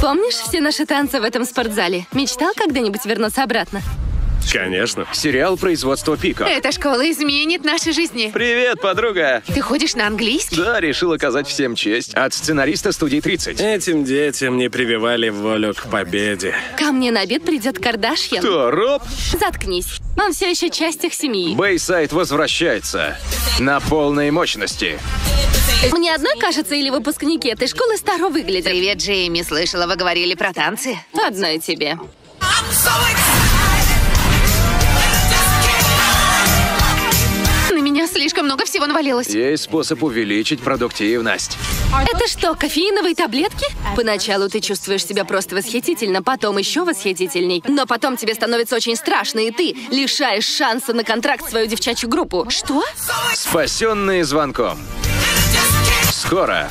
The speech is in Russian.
Помнишь все наши танцы в этом спортзале? Мечтал когда-нибудь вернуться обратно? Конечно. Сериал производства Пика. Эта школа изменит наши жизни. Привет, подруга. Ты ходишь на английский? Да, решил оказать всем честь. От сценариста студии 30. Этим детям не прививали волю к победе. Ко мне на обед придет Кардашьян. Кто, Роб? Заткнись. Он все еще часть их семьи. Бейсайд возвращается. На полной мощности. Мне одной кажется, или выпускники этой школы старо выглядят. Привет, Джейми. Слышала, вы говорили про танцы? Одной тебе. Слишком много всего навалилось. Есть способ увеличить продуктивность. Это что, кофеиновые таблетки? Поначалу ты чувствуешь себя просто восхитительно, потом еще восхитительней. Но потом тебе становится очень страшно, и ты лишаешь шанса на контракт свою девчачью группу. Что? Спасенные звонком. Скоро